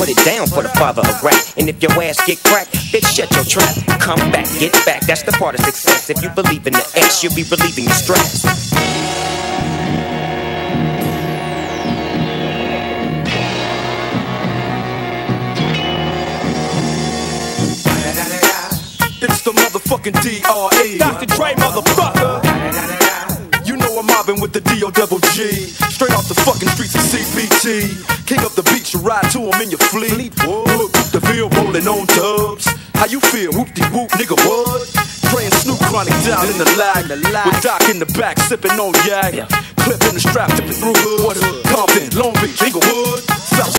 put it down for the father of rap. And if your ass get cracked, bitch, shut your trap. Come back, get back, that's the part of success. If you believe in the S, you'll be relieving your stress. It's the motherfucking D.R.E. Dr. Dre, motherfucker. You know I'm mobbing with the D.O. double G. Straight off the fucking streets of CPT. King up the beach, you ride to him in your fleet. Look, the field rolling on dubs. How you feel? Whoop de whoop, nigga, what? Praying Snoop Chronic down in the lag. With Doc in the back, sipping on yak. Clipping the strap, tipping through hood. Compton, Long Beach, Inglewood.